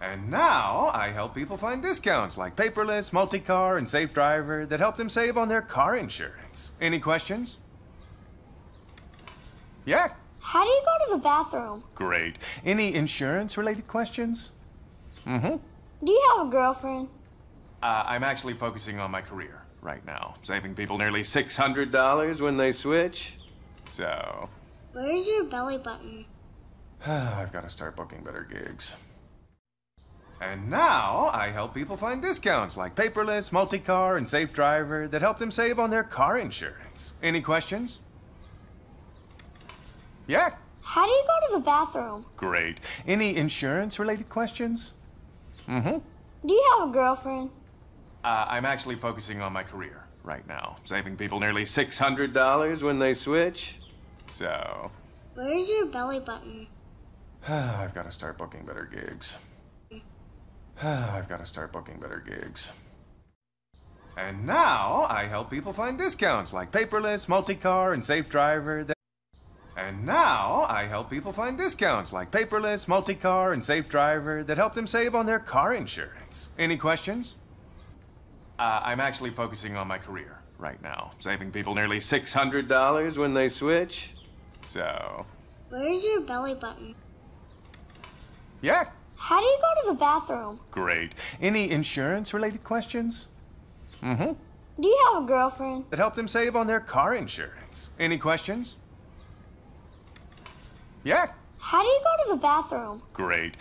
And now I help people find discounts like paperless, multi-car, and safe driver that help them save on their car insurance. Any questions? Yeah, How do you go to the bathroom? great. Any insurance-related questions? Mm-hmm. Do you have a girlfriend? Uh, I'm actually focusing on my career right now, saving people nearly $600 when they switch. So, Where's your belly button? I've got to start booking better gigs. And now I help people find discounts like paperless, multi-car, and safe driver that help them save on their car insurance. Any questions? Yeah, How do you go to the bathroom? great. Any insurance-related questions? Mm-hmm. Do you have a girlfriend? Uh, I'm actually focusing on my career right now, saving people nearly $600 when they switch. So, Where's your belly button? I've got to start booking better gigs. I've got to start booking better gigs. And now I help people find discounts like paperless, multi-car, and safe driver. That... And now I help people find discounts like paperless, multi-car, and safe driver that help them save on their car insurance. Any questions? Uh, I'm actually focusing on my career right now, saving people nearly $600 when they switch. So, Where's your belly button? yeah, How do you go to the bathroom? Great. Any insurance related questions? Mm-hmm. Do you have a girlfriend? That helped them save on their car insurance. Any questions? Yeah, How do you go to the bathroom? great.